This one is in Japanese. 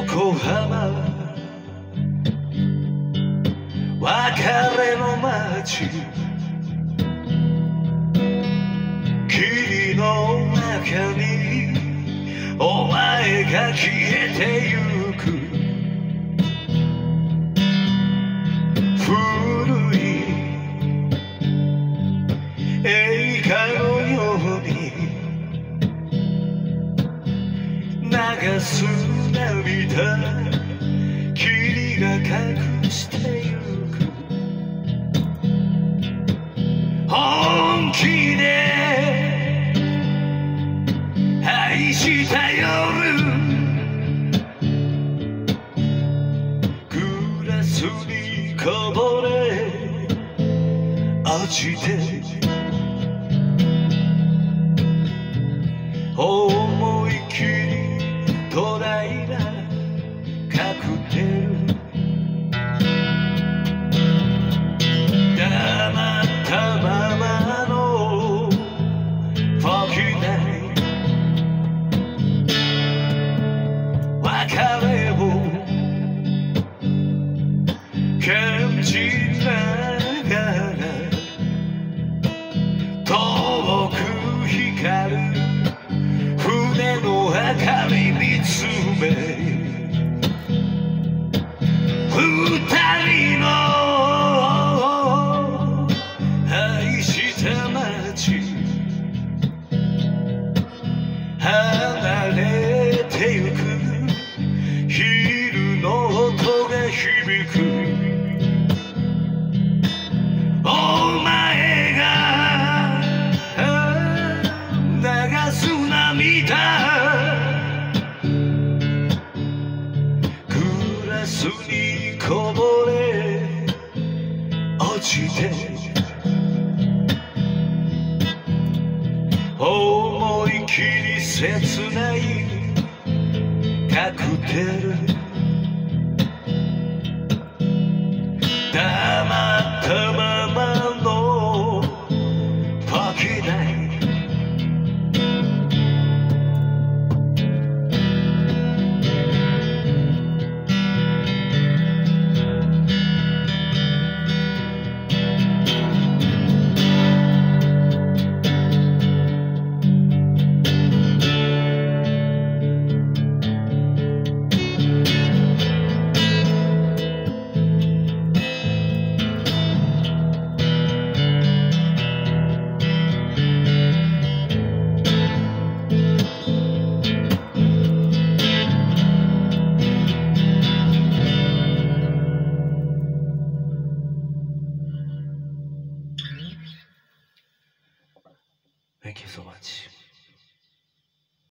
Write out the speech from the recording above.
横浜。別れの街。霧の中にお前が消えてゆく。流す涙霧が隠してゆく。本気で愛した夜。グラスにこぼれ落ちて思た。グラスにこぼれ落ちて。思い切り切ないカクテル 계속 하지.